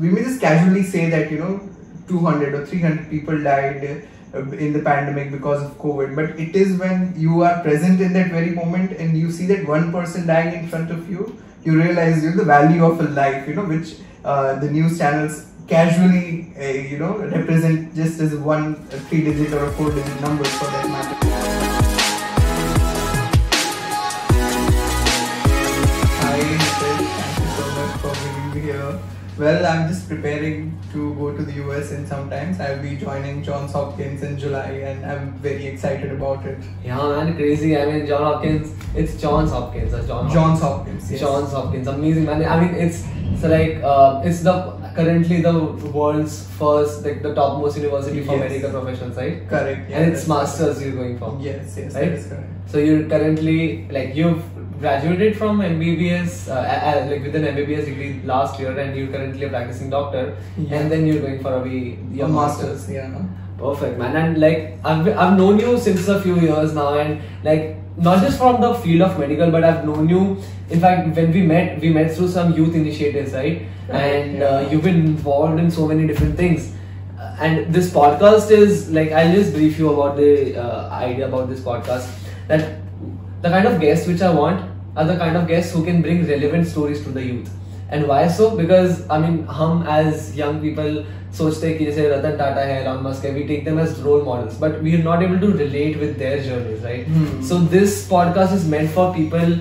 we may just casually say that you know 200 or 300 people died uh, in the pandemic because of covid. But it is when you are present in that very moment and you see that one person dying in front of you you realize you know, the value of a life you know which uh, the news channels casually uh, you know represent just as one three digit or a four digit number for that matter Well, I'm just preparing to go to the US in some times. I'll be joining Johns Hopkins in July and I'm very excited about it. Yeah, man, crazy. I mean, Johns Hopkins. It's Johns Hopkins. Or John Johns Hopkins, yes. Johns Hopkins. Amazing, man. I mean, it's it's like uh, it's the currently the world's first like the topmost university for Yes. medical professionals, right? Correct. yeah, and it's masters you're going for. Yes, yes, Right? that is correct. So you're currently like you've graduated from MBBS uh, uh, like with an MBBS degree last year, and you're currently a practicing doctor, Yeah. and then you're going for a B, your A masters. masters, yeah. Perfect, man. And like I've I've known you since a few years now, and like not just from the field of medical, but I've known you. In fact, when we met, we met through some youth initiatives, right? Right, And yeah. uh, you've been involved in so many different things. And this podcast is like I'll just brief you about the uh, idea about this podcast. That the kind of guests which I want are the kind of guests who can bring relevant stories to the youth. And why so? Because I mean, हम as young people सोचते हैं कि जैसे रतन टाटा है Elon Musk है we take them as role models but we are not able to relate with their journeys right Hmm. so this podcast is meant for people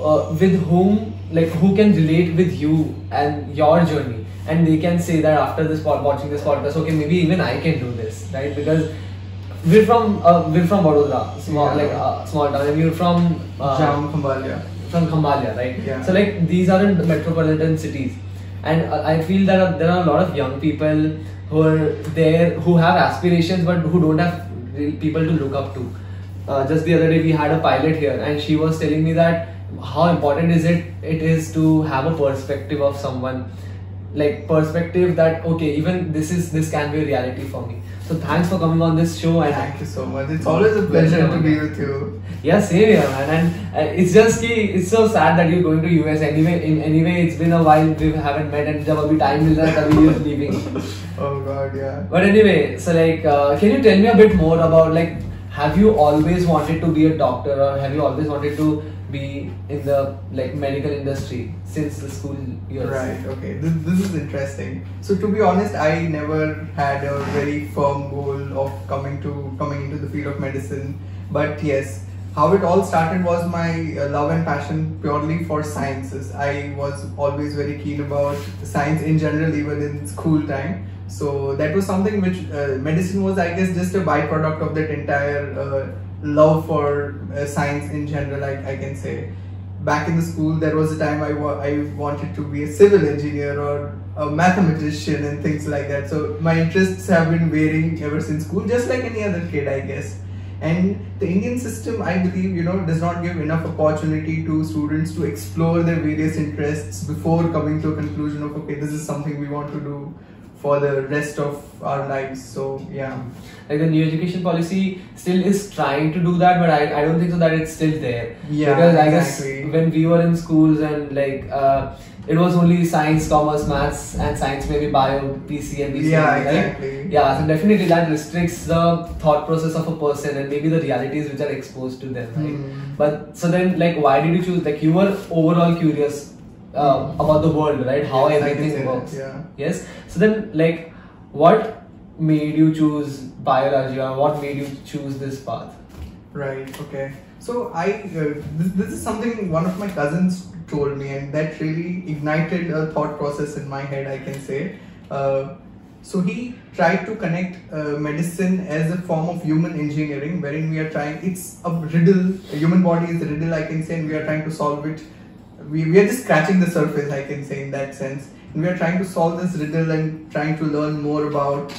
uh, with whom like who can relate with you and your journey and they can say that after this pod, watching this podcast okay maybe even I can do this right because we're from uh, we're from Vadodara small Yeah. like uh, small town and you're from uh, Jam Khambalia. from Khambalia, right? Yeah. So like these aren't metropolitan cities, and uh, I feel that there are a lot of young people who are there who have aspirations but who don't have people to look up to. Uh, just the other day we had a pilot here, and she was telling me that how important is it it is to have a perspective of someone like perspective that okay even this is this can be a reality for me so thanks for coming on this show and Thank you so much. It's always a pleasure to be with you. yeah, same here, man. And uh, it's just ki, it's so sad that you're going to US anyway. In anyway, it's been a while we haven't met, and जब अभी time मिल रहा है तभी you're leaving. Oh God, yeah. But anyway, so like, uh, can you tell me a bit more about like, have you always wanted to be a doctor, or have you always wanted to be in the like medical industry since the school years? Right. Okay. This, this is interesting. So to be honest, I never had a very firm goal of coming to coming into the field of medicine. But yes, how it all started was my uh, love and passion purely for sciences. I was always very keen about science in general, even in school time. So that was something which uh, medicine was, I guess, just a byproduct of that entire uh, love for uh, science in general. I, I can say. Back in the school there was a time I wa- I wanted to be a civil engineer or a mathematician and things like that. So my interests have been varying ever since school just like any other kid I guess. And the Indian system I believe you know does not give enough opportunity to students to explore their various interests before coming to a conclusion of okay this is something we want to do for the rest of our lives so yeah Like the new education policy still is trying to do that, but I, I don't think so that it's still there. Yeah, because I exactly. guess when we were in schools and like uh, it was only science, commerce, maths, and science maybe bio, PC, and BC. Yeah, right? exactly. Yeah, so definitely that restricts the thought process of a person and maybe the realities which are exposed to them, right? Hmm. But so then, like, why did you choose? Like, you were overall curious uh, about the world, right? How Yes, everything works. yeah. Yes. So then, like, what made you choose biology, or what made you choose this path? Right. Okay. So I uh, this, this is something one of my cousins told me, and that really ignited a thought process in my head. I can say. Uh, so he tried to connect uh, medicine as a form of human engineering, wherein we are trying. It's a riddle. A human body is a riddle, I can say, and we are trying to solve it. We, we are just scratching the surface, I can say, in that sense. And we are trying to solve this riddle and trying to learn more about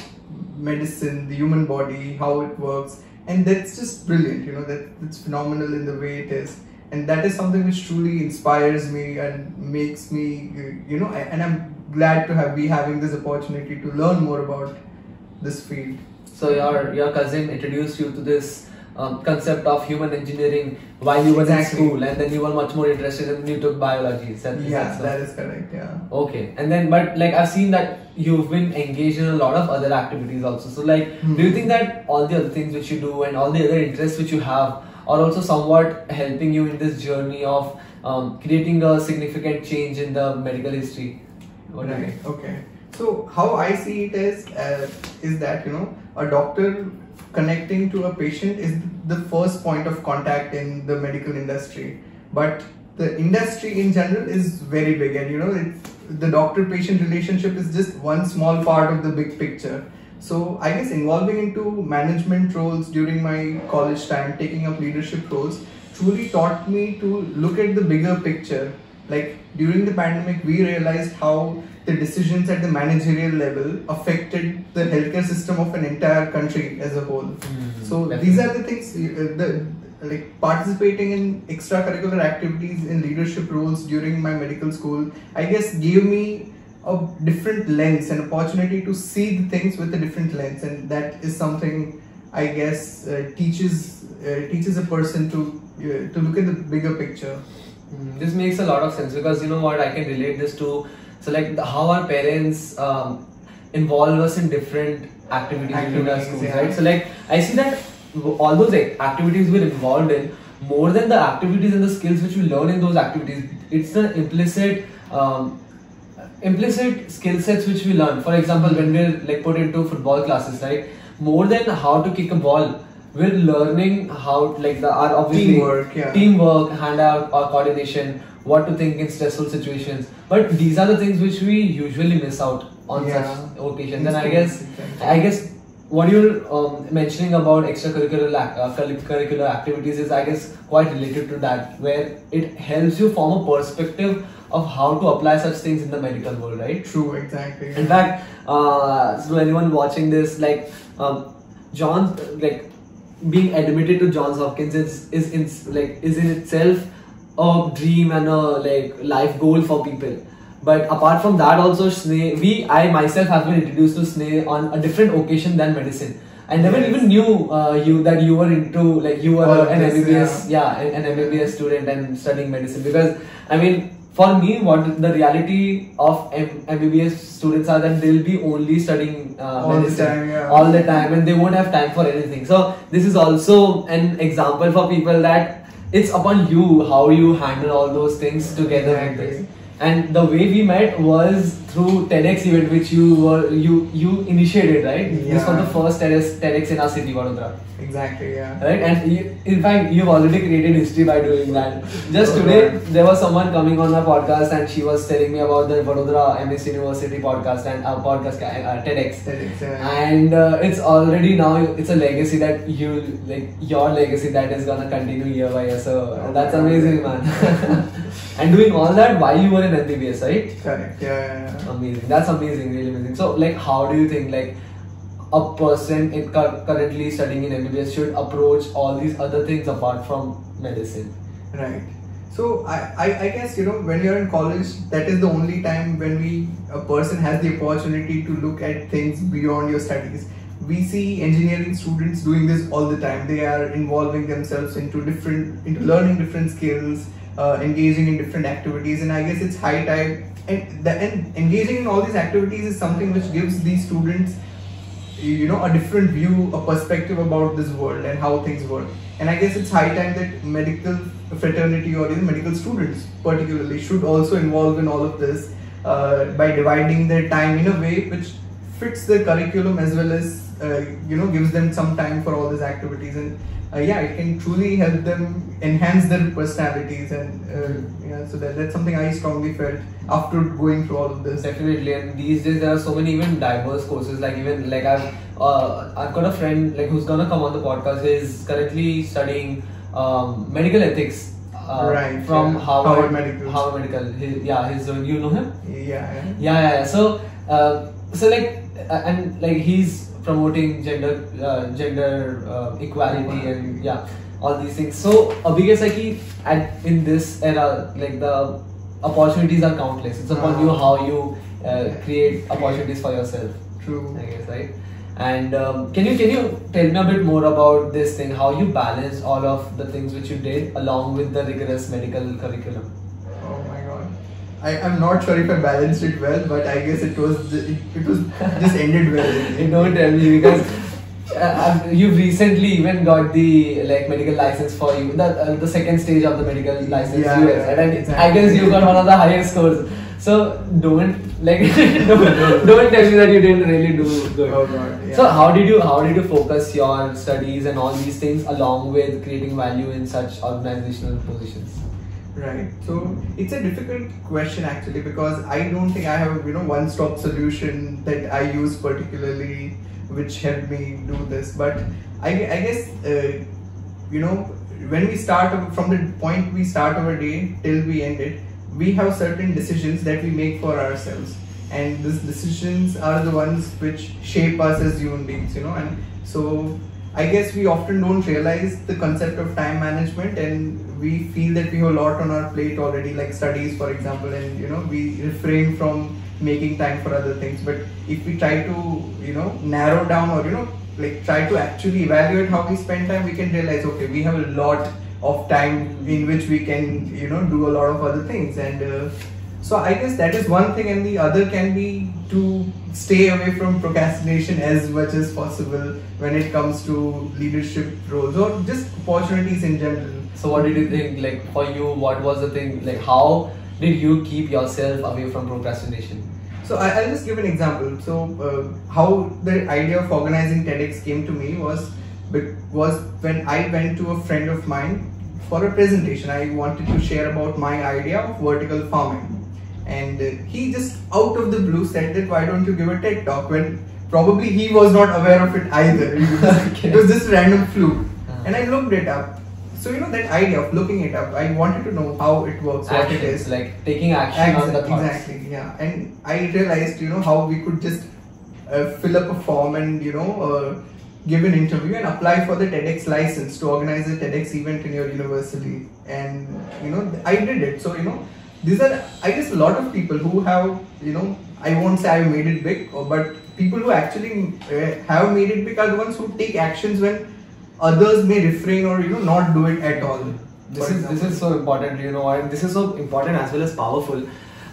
medicine, the human body, how it works, and that's just brilliant. You know that it's phenomenal in the way it is, and that is something which truly inspires me and makes me, you know, and I'm glad to have be having this opportunity to learn more about this field. So your your cousin introduced you to this um, concept of human engineering while you were Exactly. in school, and then you were much more interested and you took biology. That, is yeah, that is correct. Yeah. Okay, and then but like I've seen that you've been engaged in a lot of other activities also. So like, Hmm. do you think that all the other things which you do and all the other interests which you have are also somewhat helping you in this journey of um, creating a significant change in the medical history? What Right. Okay. So how I see it is uh, is that you know a doctor connecting to a patient is the first point of contact in the medical industry, but the industry in general is very big, and you know the doctor-patient relationship is just one small part of the big picture. So I guess involving into management roles during my college time, taking up leadership roles, truly taught me to look at the bigger picture. Like during the pandemic, we realized how the decisions at the managerial level affected the healthcare system of an entire country as a whole. Mhm, So definitely. these are the things. uh, The like participating in extracurricular activities in leadership roles during my medical school, I guess gave me a different lens and opportunity to see the things with a different lens, and that is something I guess uh, teaches uh, teaches a person to uh, to look at the bigger picture. Mm, This makes a lot of sense because you know what I can relate this to. So like the, how our parents um, involve us in different activities, during our Activities, schools, yeah. right? So like I see that all those like, activities we're involved in, more than the activities and the skills which we learn in those activities, it's the implicit. Um, implicit skill sets which we learn for example when we're like put into football classes right more than how to kick a ball we're learning how like the our obviously Teamwork, yeah. teamwork hand out or coordination what to think in stressful situations but these are the things which we usually miss out on Yeah. such occasions and i guess i guess what you're um, mentioning about extracurricular uh, curricular activities is i guess quite related to that where it helps you form a perspective of how to apply such things in the medical world right True, exactly. in fact, uh, so anyone watching this, like um, John, like being admitted to Johns Hopkins is is in like is in itself a dream and a like life goal for people. But apart from that, also Sneh, we I myself have been introduced to Sneh on a different occasion than medicine. I never Yes. even knew uh, you that you were into like you were of an this, MBBS, yeah, an an MBBS student and studying medicine because I mean for me what the reality of M- MBBS students are that they'll be only studying uh, All the time, yeah. all the time and they won't have time for anything so this is also an example for people that it's upon you how you handle all those things together with this. And the way we met was through TEDx event which you were you you initiated right yeah. this was the first TEDx, TEDx in our city Vadodara Exactly, yeah. right and you, in fact you've already created history by doing that just Oh, today God. there was someone coming on my podcast and she was telling me about the Vadodara MS University podcast and our podcast uh, TEDx TEDx, yeah. and uh, it's already now it's a legacy that you like your legacy that is gonna continue year by year so Oh, that's amazing man and doing all that while you were in MBBS right Correct, yeah, yeah, yeah. amazing that's amazing really amazing so like how do you think like a person in cur- currently studying in MBBS should approach all these other things apart from medicine Right. So I, I, I guess you know when you're in college, that is the only time when we a person has the opportunity to look at things beyond your studies. We see engineering students doing this all the time. They are involving themselves into different into learning different skills, uh, engaging in different activities, and I guess it's high time. And, the, and engaging in all these activities is something which gives these students you know a different view a perspective about this world and how things work and i guess it's high time that medical fraternity or even medical students particularly should also involve in all of this uh, by dividing their time in a way which fits their curriculum as well as you know gives them some time for all these activities and uh, yeah it can truly help them enhance their personalities and uh, yeah so that, that's something i strongly felt after going through all of this Definitely, and these days there are so many even diverse courses. Like even like I've uh, I've got a friend like who's gonna come on the podcast. is currently studying um, medical ethics. Uh, Right, from yeah. Harvard, Harvard Medical. Harvard Medical. He, yeah, he's uh, you know him. yeah, yeah. Yeah, yeah. yeah. So, uh, so like, uh, and like he's promoting gender, uh, gender uh, equality, and yeah, all these things. So, Abhigya Saki, at in this era, like the opportunities are countless. It's upon you how you uh, create opportunities for yourself. true I guess, right? And um, can you can you tell me a bit more about this thing? How you balance all of the things which you did along with the rigorous medical curriculum? I, I'm not sure if I balanced it well, but I guess it was it, it was just ended well. You don't tell me because uh, you've recently even got the like medical license for you the uh, the second stage of the medical license Yeah, US, yeah, right? and exactly. I guess you got one of the highest scores. So don't like don't, don't tell me that you didn't really do good. Oh God, yeah. So how did you how did you focus your studies and all these things along with creating value in such organizational positions? Right. So it's a difficult question actually because I don't think I have you know one stop solution that I use particularly which helped me do this. But I, I guess uh, you know when we start from the point we start our day till we end it, we have certain decisions that we make for ourselves, and these decisions are the ones which shape us as human beings. You know, and so I guess we often don't realize the concept of time management and we feel that we have a lot on our plate already, like studies, for example, and you know, we refrain from making time for other things. But if we try to, you know, narrow down or, you know, like try to actually evaluate how we spend time, we can realize, okay, we have a lot of time in which we can, you know, do a lot of other things. And uh, so I guess that is one thing, and the other can be to stay away from procrastination as much as possible when it comes to leadership roles or just opportunities in general. So what did you think? Like for you, what was the thing? Like how did you keep yourself away from procrastination? So I, I'll just give an example. So uh, how the idea of organizing TEDx came to me was was when I went to a friend of mine for a presentation. I wanted to share about my idea of vertical farming, and uh, he just out of the blue said that why don't you give a TED talk when probably he was not aware of it either. It was, Okay. it was just random fluke, Uh-huh. and I looked it up. So you know that idea of looking it up. I wanted to know how it works, what it is. Like taking action on the Exactly, thoughts. exactly, yeah. And I realized, you know, how we could just uh, fill up a form and, you know, uh, give an interview and apply for the TEDx license to organize a TEDx event in your university. And, you know, I did it. So, you know, these are, I guess, a lot of people who have, you know, I won't say I've made it big, or- but people who actually uh, have made it big are the ones who take actions when others may refrain or, you know, not do it at all. This is this is so important, you know, and this is so important as well as powerful,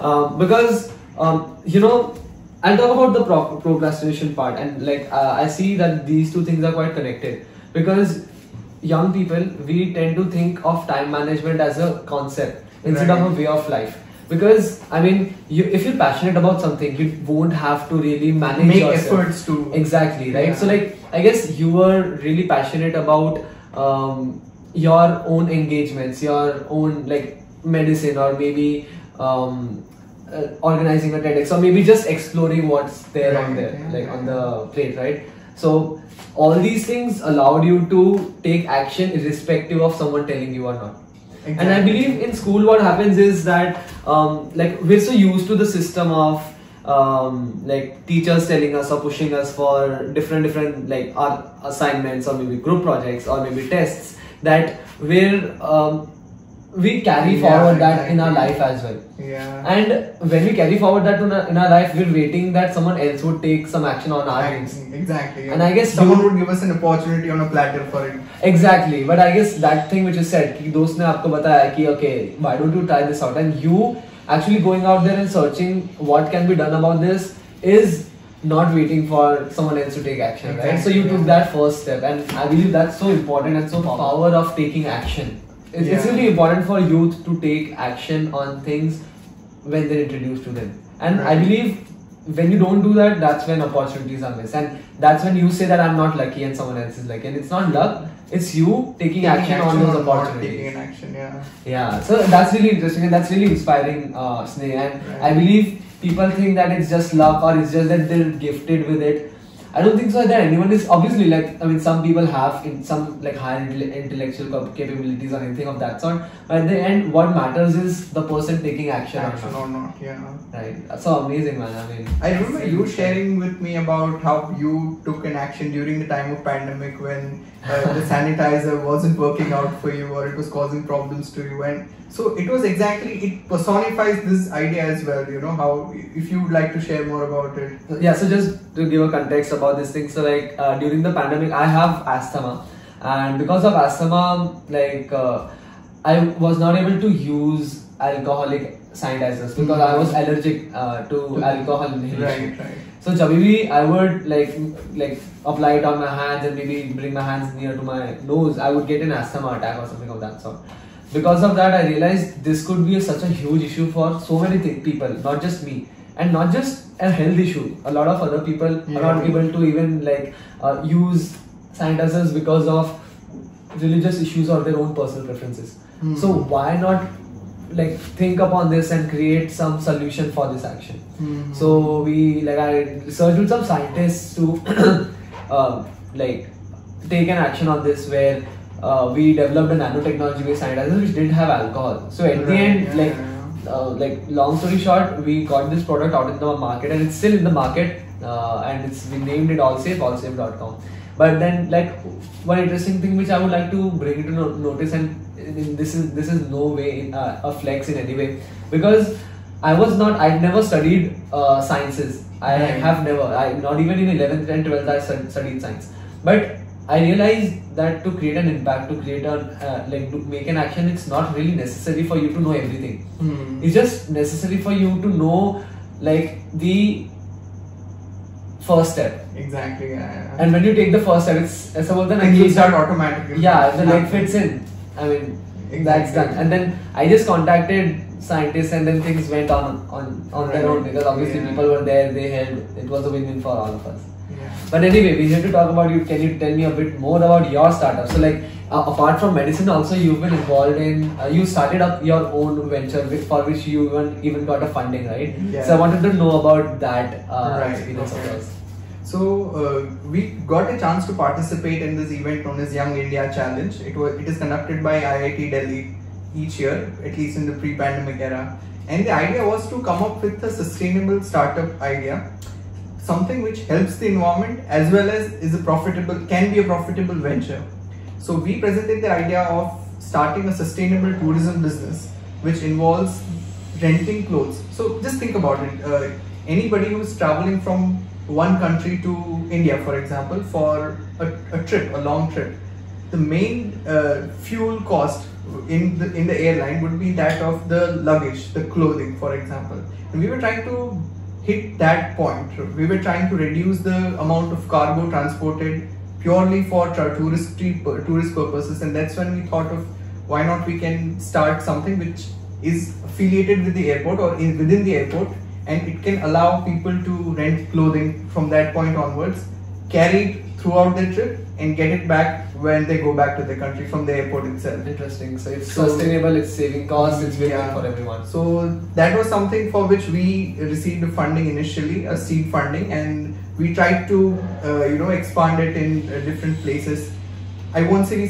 um, because um, you know, I'll talk about the pro- procrastination part, and like uh, I see that these two things are quite connected. Because young people we tend to think of time management as a concept instead of a way of life. Because I mean, you, if you're passionate about something, you won't have to really manage Make yourself. efforts to Exactly, right? Yeah. So, like, I guess you were really passionate about um, your own engagements, your own like medicine, or maybe um, uh, organizing a TEDx, or maybe just exploring what's there on there, yeah, like on the plate, right? So, all these things allowed you to take action irrespective of someone telling you or not. And I believe in school, what happens is that, um, like, we're so used to the system of, um, like, teachers telling us or pushing us for different, different, like, our assignments or maybe group projects or maybe tests that we're, um, we carry Yeah, forward that in our exactly. life as well. Yeah. And when we carry forward that in our, in our life, we're waiting that someone else would take some action on our things. Exactly. And I guess someone you- would give us an opportunity on a platter for it. Exactly, but I guess that thing which you said कि दोस्त ने आपको बताया कि okay, why don't you try this out? And you actually going out there and searching what can be done about this is not waiting for someone else to take action, right? So you Exactly, took yeah. that first step, and I believe that's so important and so power of taking action. It's, it's really important for youth to take action on things when they're introduced to them. And I believe when you don't do that, that's when opportunities are missed. And that's when you say that I'm not lucky and someone else is lucky. And it's not luck, it's you taking, action, on those opportunities. Taking an action, yeah. Yeah, so that's really interesting and that's really inspiring, uh, Sneh. And Right. I believe people think that it's just luck or it's just that they're gifted with it. I don't think so that anyone is obviously like I mean some people have in some like higher intellectual capabilities or anything of that sort. But at the end, what matters is the person taking action. Action or not, yeah. Right. That's so amazing, man. I mean, I remember you sharing with me about how you took an action during the time of pandemic when uh, the sanitizer wasn't working out for you or it was causing problems to you and so it was exactly it personifies this idea as well you know how if you would like to share more about it Yeah, so just to give a context about this thing. So like uh, during the pandemic, I have asthma, and because of asthma, like uh, I was not able to use alcoholic sanitizers because I was allergic uh, to alcohol inhalation. Right, right. So Chabibi, I would like like apply it on my hands and maybe bring my hands near to my nose. I would get an asthma attack or something of that sort. Because of that, I realized this could be a, such a huge issue for so many th- people, not just me, and not just a health issue. A lot of other people are not able to even like uh, use sanitizers because of religious issues or their own personal preferences. Hmm. So why not like think upon this and create some solution for this action? Mhm. So we like I researched with some scientists to uh, like take an action on this where uh, we developed a nanotechnology based sanitizer which didn't have alcohol. So at the end, yeah, like yeah, uh, like long story short, we got this product out in the market and it's still in the market uh, and it's we named it allsafe allsafe.com. But then like one interesting thing which I would like to bring to no- notice and in- this is this is no way uh, a flex in any way because I was not I'd never studied uh, sciences. I Right. have never I not even in 11th and 12th I studied science. But I realized that to create an impact, to create a uh, like to make an action, it's not really necessary for you to know everything. Hmm. It's just necessary for you to know like the first step. Exactly. Yeah. And when you take the first step, it's, it's about the next start automatically. yeah, the leg happening. fits in. I mean, that's done. And then I just contacted scientists, and then things went on on on their own because obviously Yeah. people were there. They helped. It was a win-win for all of us. Yeah. But anyway, we need to talk about you. Can you tell me a bit more about your startup? So, like, uh, apart from medicine, also you've been involved in. Uh, you started up your own venture with, for which you even even got a funding, right? Yeah. So I wanted to know about that uh, Right, experience of yours. So uh, we got a chance to participate in this event known as Young India Challenge. It was it is conducted by IIT Delhi each year, at least in the pre-pandemic era. And the idea was to come up with a sustainable startup idea, something which helps the environment as well as is a profitable can be a profitable venture. So we presented the idea of starting a sustainable tourism business, which involves renting clothes. So just think about it. Uh, anybody who's traveling from one country to India, for example, for a, a trip, a long trip, the main uh, fuel cost in the in the airline would be that of the luggage, the clothing, for example. And we were trying to hit that point. We were trying to reduce the amount of cargo transported purely for touristy tourist purposes, and that's when we thought of why not we can start something which is affiliated with the airport or in within the airport, and it can allow people to rent clothing from that point onwards, carry it throughout their trip, and get it back when they go back to the country from the airport itself. Interesting. So it's So- sustainable. It's saving costs. It's win-win Yeah. for everyone. So that was something for which we received funding initially, a seed funding, and we tried to uh, you know expand it in uh, different places. I won't say we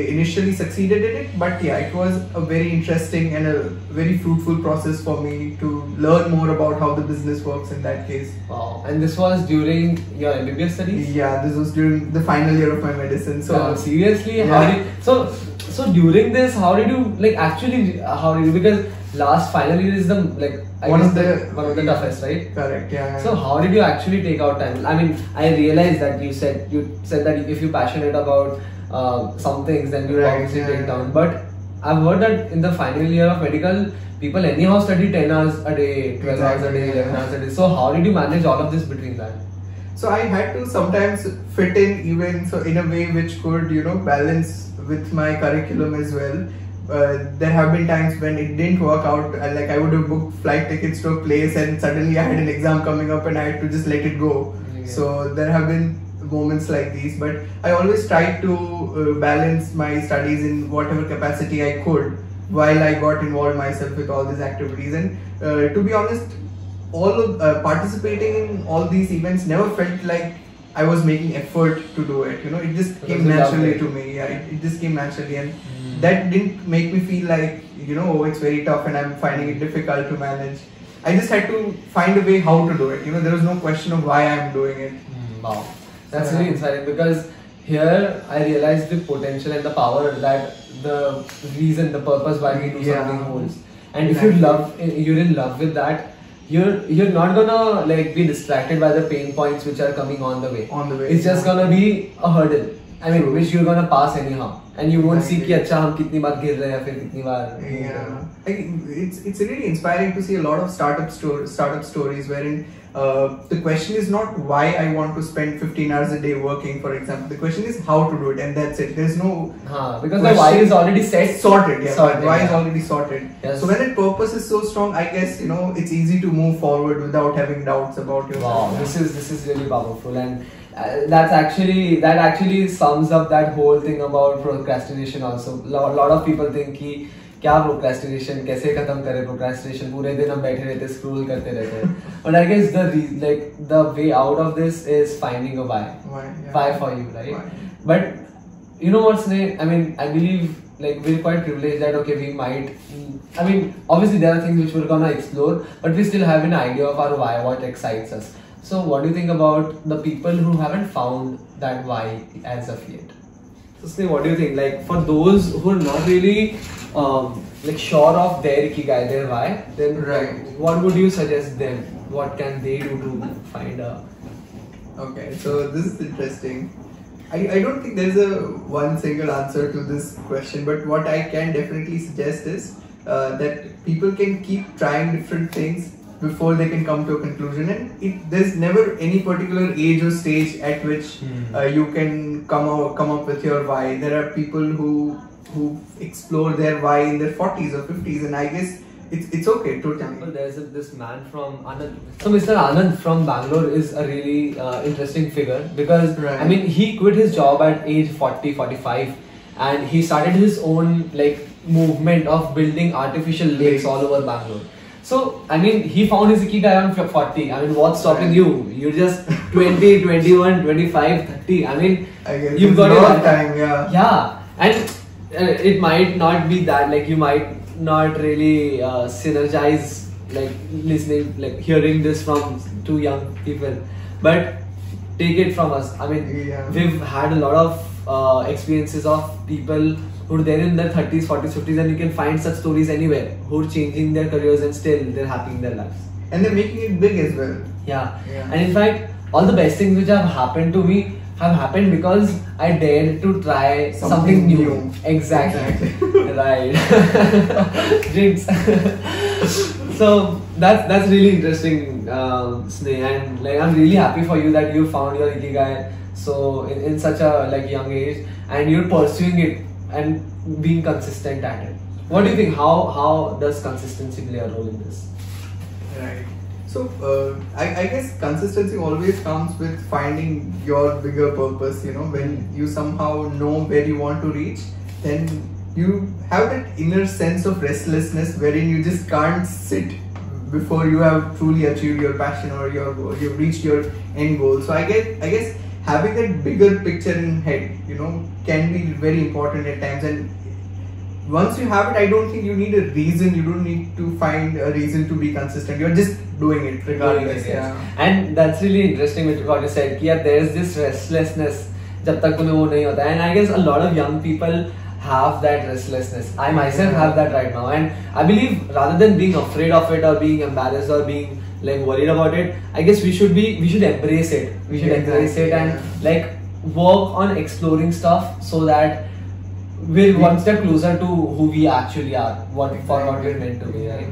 initially succeeded in it, but yeah, it was a very interesting and a very fruitful process for me to learn more about how the business works in that case. Wow. And this was during your MBBS studies. Yeah, this was during the final year of my medicine. So seriously, how did so so during this? How did you like actually? Uh, how did you because last final year is the like I One of the- one of the toughest, right? correct, yeah. So how did you actually take out time? I mean, I realized that you said you said that if you're passionate about uh, some things, then you Right, obviously yeah, take down. But I've heard that in the final year of medical, people anyhow study ten hours a day, twelve hours a day, eleven hours a day. So how did you manage all of this between that? So I had to sometimes fit in even so in a way which could you know balance with my curriculum as well. Uh, there have been times when it didn't work out. uh, Like I would have booked flight tickets to a place and suddenly I had an exam coming up and I had to just let it go. Yeah. So there have been moments like these, but I always tried to uh, balance my studies in whatever capacity I could while I got involved myself with all these activities. And uh, to be honest, all of uh, participating in all these events never felt like I was making effort to do it. You know, it just came naturally to me. Yeah, it, it just came naturally, and Mm. that didn't make me feel like you know, oh, it's very tough and I'm finding it difficult to manage. I just had to find a way how to do it. You know, there was no question of why I'm doing it. Wow, that's Yeah. really inspiring because here I realized the potential and the power that the reason, the purpose why we do Yeah. something holds. And if you Exactly. love, you're in love with that, you're you're not gonna like be distracted by the pain points which are coming on the way. On the way, It's just yeah. gonna be a hurdle. I mean, True. which you're gonna pass anyhow, and you won't see कि Exactly. अच्छा हम कितनी बार गिर रहे हैं या फिर कितनी बार move रहे Yeah, हैं. I think it's it's really inspiring to see a lot of startup sto- startup stories wherein uh, the question is not why I want to spend 15 hours a day working, for example. The question is how to do it, and that's it. There's no because the why is already set. sorted. Yeah, Sorted, why is already sorted. Yes. So when that purpose is so strong, I guess you know it's easy to move forward without having doubts about yourself. Wow, this is this is really powerful, and uh, that's actually that actually sums up that whole thing about procrastination. Also, lot, lot of people think कि क्या procrastination कैसे खत्म करें procrastination पूरे दिन हम बैठे रहते स्क्रोल करते रहते हैं। But I guess the like the way out of this is finding a why why for you right but you know what's ने I mean I believe like we are quite privilege that okay we might I mean obviously there are things which we will gonna explore but we still have an idea of our why what excites us so what do you think about the people who haven't found that why as of yet Sneh, what do you think like for those who are not really um, like sure of their ikigai their why then Right. what would you suggest them what can they do to find a Okay, so this is interesting. I, I don't think there's a one single answer to this question, but what I can definitely suggest is uh, that people can keep trying different things before they can come to a conclusion, and it, there's never any particular age or stage at which Hmm. uh, you can come out, come up with your why. There are people who who explore their why in their 40s or 50s, and I guess it's it's okay example, totally. there's a, this man from Anand. So Mr. Anand from Bangalore is a really uh, interesting figure because Right. I mean he quit his job at age 40, 45 and he started his own like movement of building artificial lakes Lakes. all over Bangalore. So I mean he found his ikigai on 40. I mean what's stopping you? You're just 20, 21, 25, 30. I mean I you've got a your time, yeah. yeah and uh, it might not be that like you might not really uh, synergize like listening like hearing this from two young people but take it from us i mean Yeah. we've had a lot of uh, experiences of people who are there in their 30s 40s 50s and you can find such stories anywhere who are changing their careers and still they're happy in their lives And they're making it big as well. yeah. Yeah. And in fact, all the best things which have happened to me have happened because I dared to try something, Something new. new. Exactly. Exactly. right. Jinx. so that's that's really interesting, um, Sneh, and like I'm really happy for you that you found your ikigai so in, in such a like young age and you're pursuing it and being consistent at it. What do you think? How how does consistency play a role in this? Right. So uh, I, I guess consistency always comes with finding your bigger purpose. You know, when you somehow know where you want to reach, then you have that inner sense of restlessness wherein you just can't sit before you have truly achieved your passion or your goal. You've reached your end goal. So I get I guess having that bigger picture in head, you know, can be very important at times and once you have it, I don't think you need a reason. You don't need to find a reason to be consistent. You're just doing it regardless. Yes. Yeah. And that's really interesting with what you said. कि यार there is this restlessness जब तक तुम्हें वो नहीं होता है. And I guess a lot of young people have that restlessness. I myself have that right now. And I believe rather than being afraid of it or being embarrassed or being like worried about it, I guess we should be we should embrace it. We should embrace it and like work on exploring stuff so that we're one step closer to who we actually are. What for what we're meant to be. Right?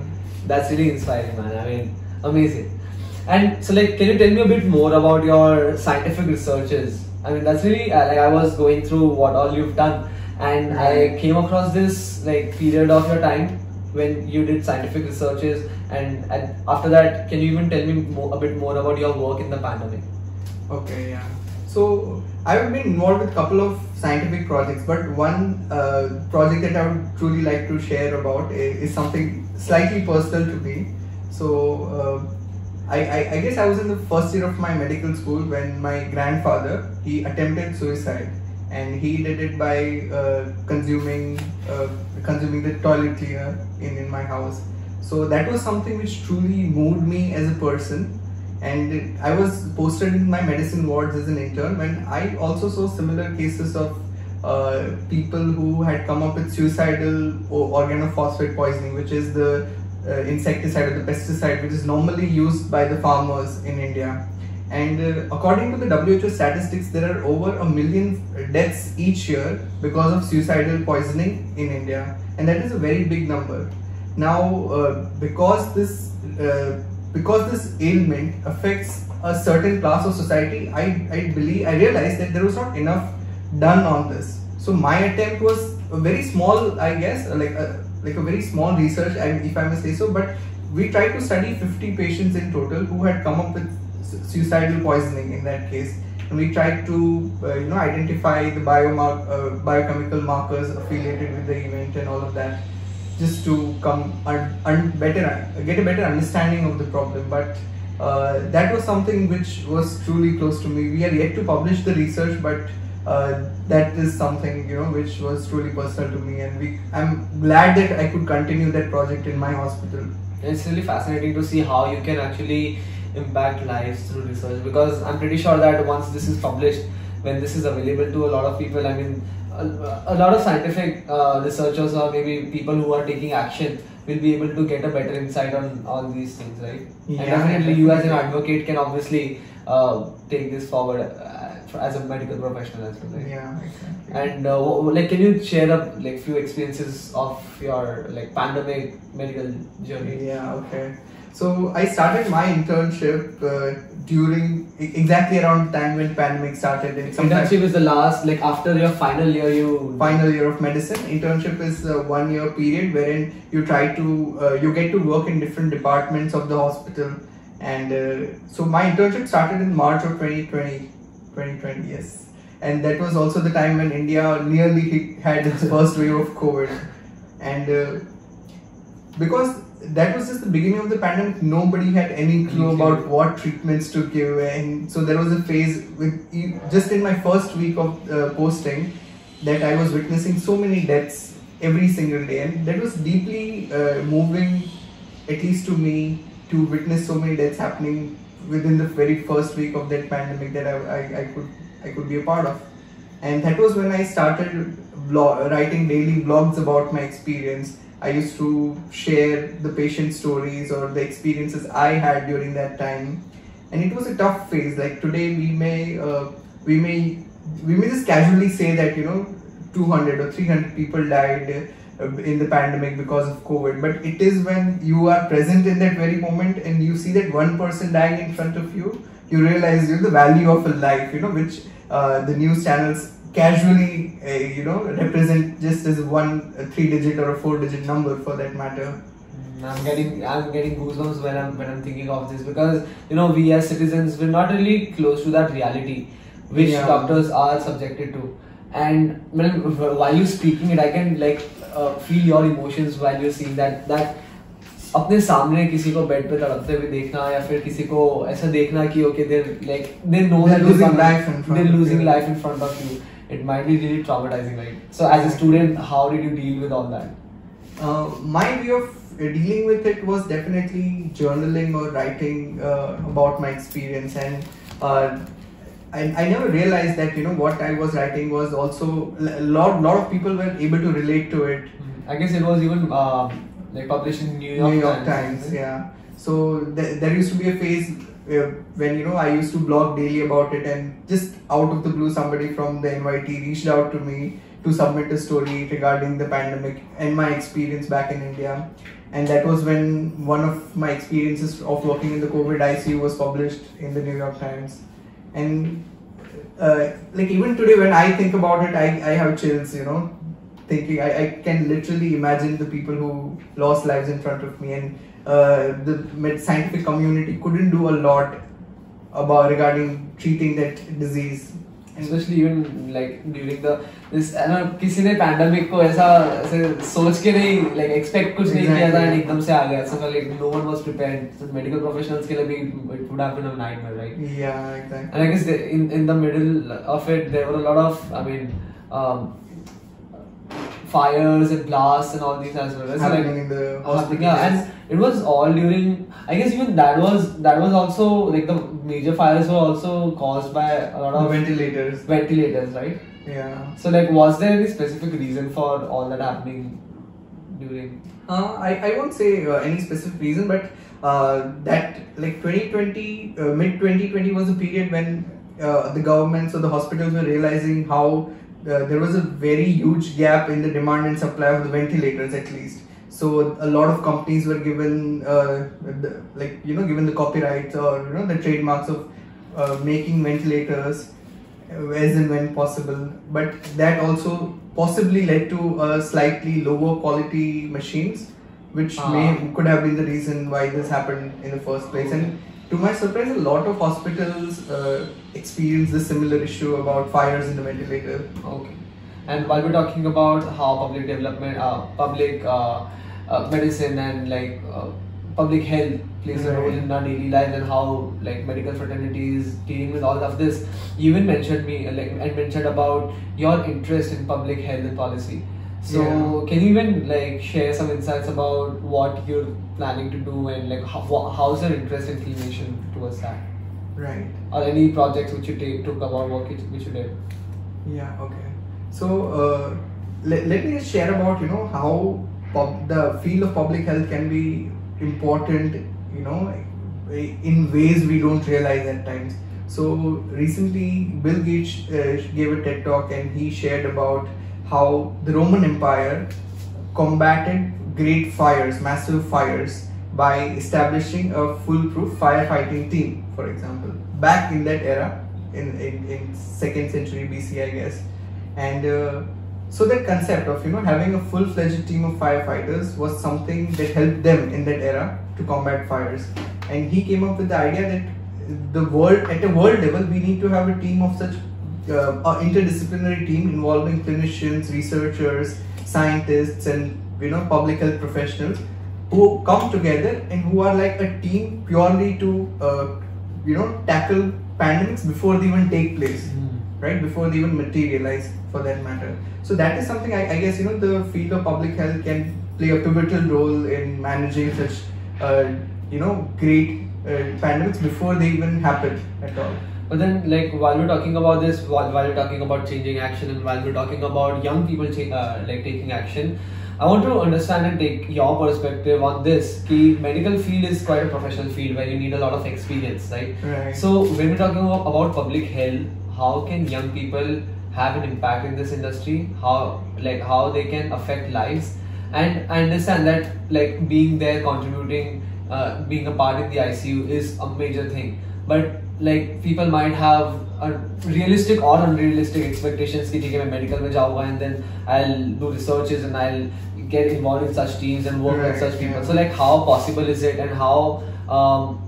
That's really inspiring, man. I mean, amazing. And so, like, can you tell me a bit more about your scientific researches? I mean, that's really uh, like I was going through what all you've done, and I came across this like period of your time when you did scientific researches, and, and after that, can you even tell me a bit more about your work in the pandemic? Okay. Yeah. So I've been involved with a couple of scientific projects, but one uh, project that I would truly like to share about is, is something slightly personal to me. So uh, I, I, I guess I was in the first year of my medical school when my grandfather he attempted suicide, and he did it by uh, consuming uh, consuming the toilet cleaner in, in my house. So that was something which truly moved me as a person and I was posted in my medicine wards as an intern when I also saw similar cases of uh, people who had come up with suicidal organophosphate poisoning, which is the uh, insecticide or the pesticide which is normally used by the farmers in India. And uh, according to the WHO statistics, there are over a million deaths each year because of suicidal poisoning in India, and that is a very big number. Now, uh, because this uh, because this ailment affects a certain class of society, I, I believe I realized that there was not enough done on this. So my attempt was a very small, I guess, like a, like a very small research, if I may say so. But we tried to study 50 patients in total who had come up with suicidal poisoning in that case. And we tried to uh, you know identify the biomark uh, biochemical markers affiliated with the event and all of that just to come and, and better get a better understanding of the problem. But uh, that was something which was truly close to me. We are yet to publish the research but uh, that is something you know which was truly personal to me. And we i'm glad that i could continue that project in my hospital. It's really fascinating to see how you can actually impact lives through research because I'm pretty sure that once this is published, when this is available to a lot of people, I mean, a, a lot of scientific uh, researchers or maybe people who are taking action will be able to get a better insight on all these things, right? Yeah, and definitely, you as an advocate can obviously uh, take this forward uh, as a medical professional as well, right? Yeah, exactly. And uh, like, can you share a like few experiences of your like pandemic medical journey? Yeah, okay. So I started my internship uh, during exactly around the time when pandemic started. internship is the last, like after your final year, you final year of medicine. Internship is a one year period wherein you try to uh, you get to work in different departments of the hospital. And uh, so my internship started in March of 2020. 2020, yes. And that was also the time when India nearly had its first wave of COVID. And uh, because that was just the beginning of the pandemic. Nobody had any clue about what treatments to give, and so there was a phase with just in my first week of uh, posting that I was witnessing so many deaths every single day, and that was deeply uh, moving, at least to me, to witness so many deaths happening within the very first week of that pandemic that I, I, I could I could be a part of, and that was when I started blog, writing daily blogs about my experience I used to share the patient stories or the experiences I had during that time, and it was a tough phase. Like today, we may uh, we may we may just casually say that you know 200 or 300 people died uh, in the pandemic because of COVID, but it is when you are present in that very moment and you see that one person dying in front of you, you realize you know, the value of a life. You know which uh, the news channels casually, uh, you know, represent just as one three-digit or a four-digit number for that matter. Mm, I'm getting I'm getting goosebumps when I'm when I'm thinking of this because you know we as citizens we're not really close to that reality which yeah. doctors are subjected to and when, while you speaking it I can like uh, feel your emotions while you're seeing that that अपने सामने किसी को bed पे तड़पते हुए देखना या फिर किसी को ऐसा देखना कि okay there like they know that losing life in front they're losing life in front of you it might be really traumatizing, right? So, as a student, how did you deal with all that? Uh, my way of uh, dealing with it was definitely journaling or writing uh, about my experience, and uh, I, I never realized that you know what I was writing was also a lot lot of people were able to relate to it. I guess it was even um, like published in New York, New York Times. Times yeah. So th- there used to be a phase when you know I used to blog daily about it, and just out of the blue, somebody from the NYT reached out to me to submit a story regarding the pandemic and my experience back in India. And that was when one of my experiences of working in the COVID ICU was published in the New York Times. And uh, like even today, when I think about it, I, I have chills, you know, thinking I, I can literally imagine the people who lost lives in front of me and the scientific community couldn't do a lot about regarding treating that disease especially even like during the this I know किसी ने pandemic को ऐसा ऐसे सोच के नहीं like expect कुछ नहीं किया था एकदम से आ गया so like no one was prepared so medical professionals के लिए भी it would have been a nightmare right yeah exactly and I guess the, in in the middle of it there were a lot of I mean um, fires and blasts and all these as well. It's happening like, in the hospital. Yeah, and it was all during. I guess even that was that was also like the major fires were also caused by a lot of ventilators. Ventilators, right? Yeah. So like, was there any specific reason for all that happening? during? Uh, I, I won't say uh, any specific reason, but uh, that like 2020, uh, mid 2020 was a period when uh, the governments or the hospitals were realizing how uh, there was a very huge gap in the demand and supply of the ventilators at least. So a lot of companies were given uh, the, like you know given the copyrights or you know the trademarks of uh, making ventilators uh, as and when possible. But that also possibly led to a slightly lower quality machines, which Ah. may could have been the reason why this happened in the first place. And to my surprise, a lot of hospitals uh, experience this similar issue about fires in the ventilator. Okay. And while we're talking about how public development, uh, public uh, uh, medicine and like uh, public health plays a role in our daily lives and how like medical fraternity is dealing with all of this, you even mentioned me like and mentioned about your interest in public health and policy. So Yeah. can you even like share some insights about what you're planning to do and like how, how's your interest and inclination towards that? Right. Or any projects which you take, took about work which you did? Yeah. Okay. So uh, let, let me just share about you know how pub- the field of public health can be important. You know, in ways we don't realize at times. So recently, Bill Gates uh, gave a TED talk and he shared about how the Roman Empire combated great fires, massive fires, by establishing a foolproof firefighting team, for example. Back in that era, in, in, in second century BC, I guess. And uh, so that concept of you know having a full-fledged team of firefighters was something that helped them in that era to combat fires. And he came up with the idea that the world at a world level we need to have a team of such uh, interdisciplinary team involving clinicians, researchers, scientists, and you know public health professionals who come together and who are like a team purely to uh, you know tackle pandemics before they even take place right? Before they even materialize for that matter. So that is something I, I guess you know the field of public health can play a pivotal role in managing such uh, you know great uh, pandemics before they even happen at all But then, like while we're talking about this, while, while we're talking about changing action, and while we're talking about young people uh, like taking action, I want to understand and take your perspective on this. Ki medical field is quite a professional field where you need a lot of experience, right? Right. So when we're talking about, about public health, how can young people have an impact in this industry? How like how they can affect lives? And I understand that like being there, contributing, uh, being a part in the ICU is a major thing But like people might have a realistic or unrealistic expectations कि ठीक है मैं medical में जाऊँगा and then I'll do researches and I'll get involved in such teams and work with Right, such people. yeah. So like how possible is it and how um,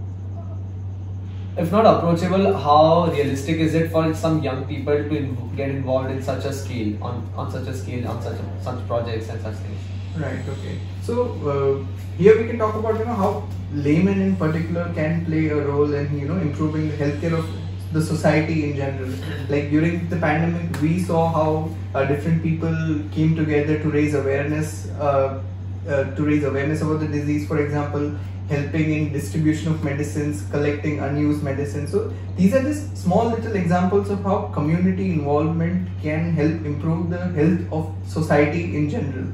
if not approachable, how realistic is it for some young people to in- get involved in such a scale, on, on such a scale, on such such projects and such things? Right. Okay. So uh, here we can talk about you know how laymen in particular can play a role in you know improving the healthcare of the society in general. Like during the pandemic, we saw how uh, different people came together to raise awareness, uh, uh, to raise awareness about the disease. For example, helping in distribution of medicines, collecting unused medicines. So these are just small little examples of how community involvement can help improve the health of society in general.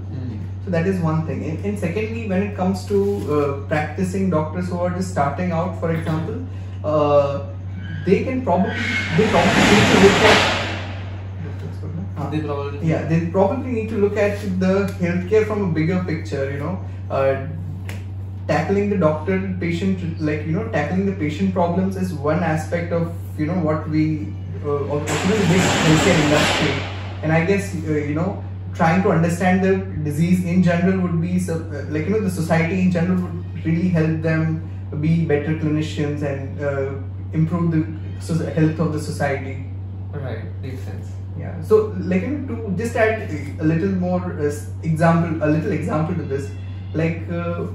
So that is one thing. And, and secondly, when it comes to uh, practicing doctors who are just starting out, for example, uh, they can probably they probably need to look at. They probably Yeah, they probably need to look at the healthcare from a bigger picture. You know, uh, tackling the doctor-patient, like you know, tackling the patient problems is one aspect of you know what we uh, of the big healthcare industry. And I guess uh, you know, trying to understand the disease in general would be so- uh, like you know the society in general would really help them be better clinicians and uh, improve the so- health of the society. Right, makes sense. Yeah. So, like you know, to just add a little more uh, example, a little example to this, like uh,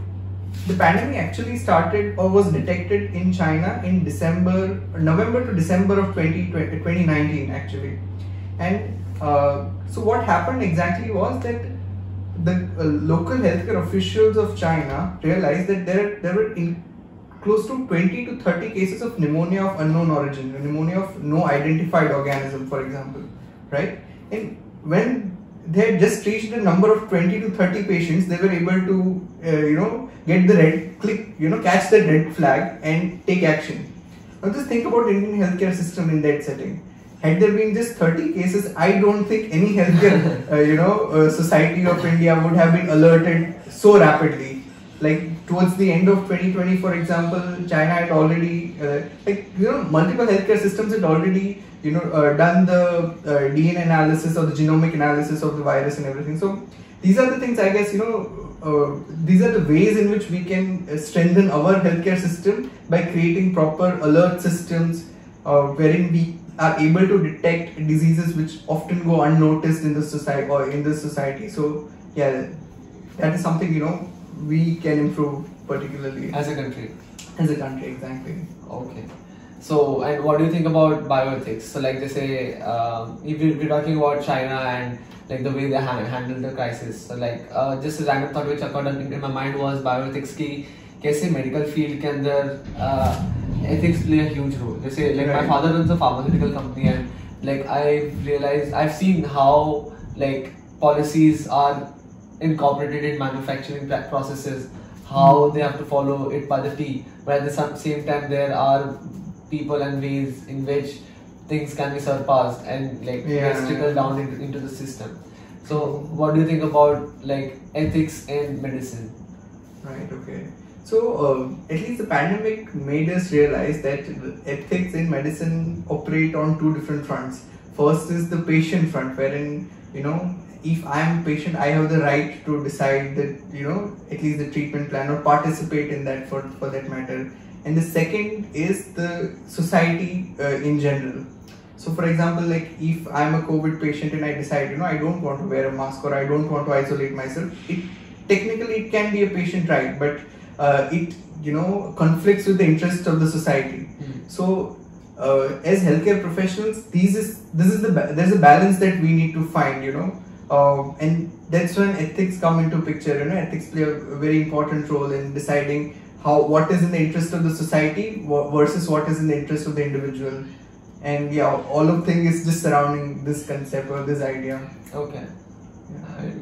the pandemic actually started or was detected in China in December, November to December of 2020, 2019 actually, and uh, so what happened exactly was that the uh, local healthcare officials of China realized that there there were in close to 20 to 30 cases of pneumonia of unknown origin, pneumonia of no identified organism, for example, right? And when they had just reached the number of 20 to 30 patients. They were able to, uh, you know, get the red click, you know, catch the red flag and take action. Now just think about Indian healthcare system in that setting. Had there been just 30 cases, I don't think any healthcare, uh, you know, uh, society of India would have been alerted so rapidly. Like towards the end of 2020, for example, China had already, uh, like you know, multiple healthcare systems had already, you know, uh, done the uh, DNA analysis or the genomic analysis of the virus and everything. So these are the things I guess you know. Uh, these are the ways in which we can strengthen our healthcare system by creating proper alert systems, uh, wherein we are able to detect diseases which often go unnoticed in the society or in the society. So yeah, that is something you know we can improve particularly As a country. as a country exactly. Okay. So, and what do you think about bioethics? So, like they say, um, if we- we're talking about China and like the way they ha- handle the crisis. So, like uh, just a random thought which occurred in, in my mind was bioethics की कैसे medical field के अंदर uh, ethics play a huge role. जैसे like my father runs a pharmaceutical company and like I've realized I've seen how like policies are incorporated in manufacturing processes, how hmm. they have to follow it by the T. But at the sam- same time, there are people and ways in which things can be surpassed and like Yeah. gets trickled down into, into the system. So, hmm. what do you think about like ethics in medicine? Right, okay. So, um, at least the pandemic made us realize that ethics in medicine operate on two different fronts. First is the patient front, wherein, you know, if I am a patient, I have the right to decide that, you know, at least the treatment plan or participate in that for, for that matter. And the second is the society uh, in general. So, for example, like if I'm a COVID patient and I decide, you know, I don't want to wear a mask or I don't want to isolate myself, it technically it can be a patient right, but uh, it you know conflicts with the interest of the society. So, uh, as healthcare professionals, these is this is the there's a balance that we need to find, you know, um, and that's when ethics come into picture. You know, ethics play a very important role in deciding how what is in the interest of the society versus what is in the interest of the individual. And yeah, all of thing is just surrounding this concept or this idea. Okay.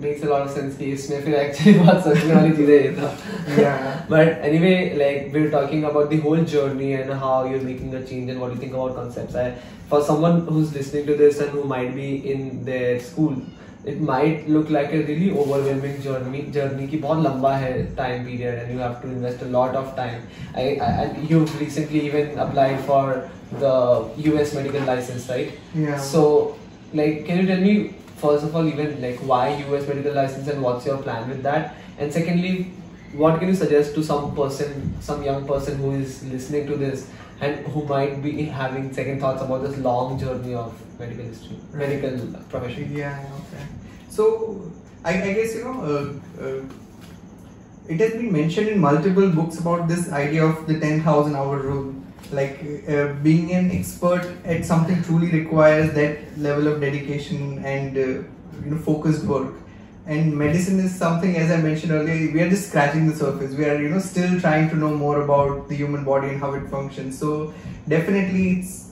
Makes a lot of sense कि इसमें फिर actually बहुत सोचने वाली चीज़ें ये था। But anyway like we are talking about the whole journey and how you are making a change and what you think about concepts I for someone who is listening to this and who might be in their school it might look like a really overwhelming journey journey की बहुत लंबा है time period and you have to invest a lot of time and you recently even applied for the US medical licence right so like can you tell me first of all, even like why US medical license and what's your plan with that? And secondly, what can you suggest to some person, some young person who is listening to this and who might be having second thoughts about this long journey of medical history, Right. medical profession? Yeah, okay. So, I, I guess, you know, uh, uh, it has been mentioned in multiple books about this idea of the 10,000 hour rule. Like, uh, being an expert at something truly requires that level of dedication and, uh, you know, focused work. And medicine is something, as I mentioned earlier, we are just scratching the surface. We are, you know, still trying to know more about the human body and how it functions. So, definitely, it's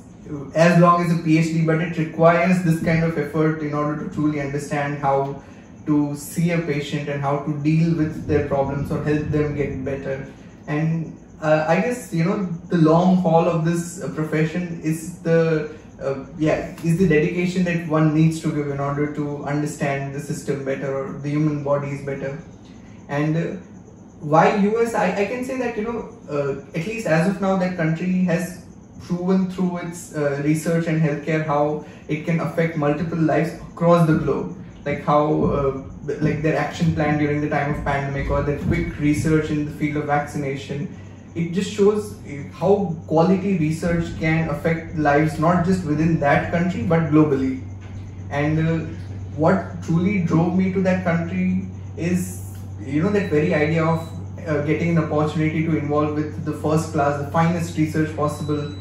as long as a PhD, but it requires this kind of effort in order to truly understand how to see a patient and how to deal with their problems or help them get better. And uh, I guess you know the long haul of this uh, profession is the uh, yeah is the dedication that one needs to give in order to understand the system better or the human body is better. And uh, why US? I, I can say that you know uh, at least as of now that country has proven through its research and healthcare how it can affect multiple lives across the globe like how like their action plan during the time of pandemic or their quick research in the field of vaccination it just shows uh, how quality research can affect lives not just within that country but globally. And uh, what truly drove me to that country is you know that very idea of uh, getting an opportunity to involve with the first class the finest research possible.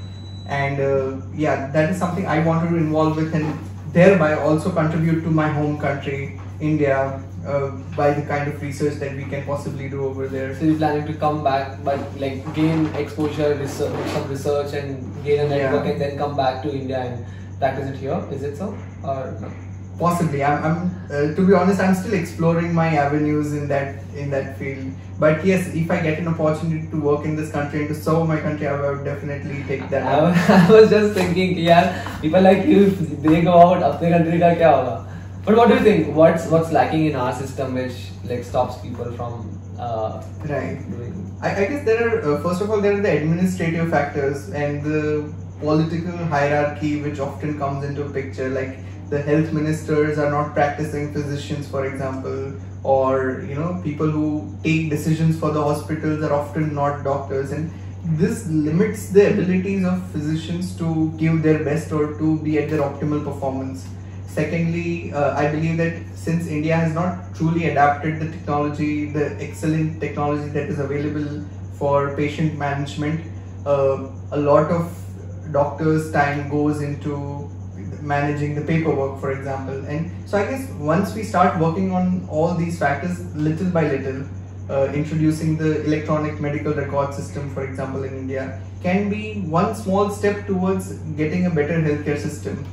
And uh, yeah that is something i wanted to involve with and thereby also contribute to my home country india uh, by the kind of research that we can possibly do over there So you're planning to come back, but like gain exposure, research, some research, and gain a network, Yeah. and then come back to India and practice it here. Is it so or no? possibly i'm, I'm uh, to be honest i'm still exploring my avenues in that in that field but yes if i get an opportunity to work in this country and to serve my country i would definitely take that I, up. was- I was just thinking कि यार people like you they go out अपने country का क्या होगा But what do you think? What's what's lacking in our system which like stops people from uh, right. doing? I, I guess there are uh, first of all there are the administrative factors and the political hierarchy which often comes into picture like the health ministers are not practicing physicians for example or you know people who take decisions for the hospitals are often not doctors. And this limits the abilities of physicians to give their best or to be at their optimal performance secondly uh, i believe that since india has not truly adapted the technology the excellent technology that is available for patient management uh, a lot of doctors time goes into managing the paperwork for example. And so i guess once we start working on all these factors little by little uh, introducing the electronic medical record system for example in india can be one small step towards getting a better healthcare system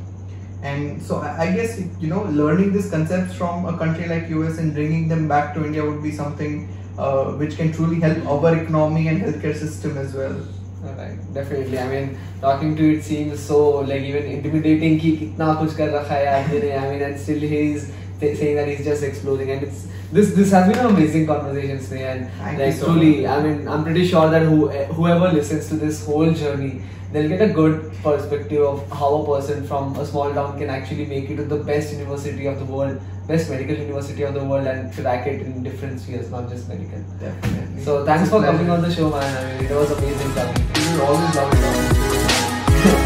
and so I guess you know learning these concepts from a country like US and bringing them back to India would be something uh, which can truly help our economy and healthcare system as well. Right, definitely. I mean, talking to it seems so like even intimidating. Ki I mean, and still he is saying that he's just exploding and it's this this has been an amazing conversation, Sneh, and Thank like so truly, much. I mean, I'm pretty sure that who whoever listens to this whole journey they'll get a good perspective of how a person from a small town can actually make it to the best university of the world, best medical university of the world, and crack it in different spheres, not just medical. Definitely. So thanks for coming on the show, man. I mean, it was amazing talking. Will always love it.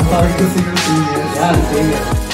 Hard to see you. Yeah, same here.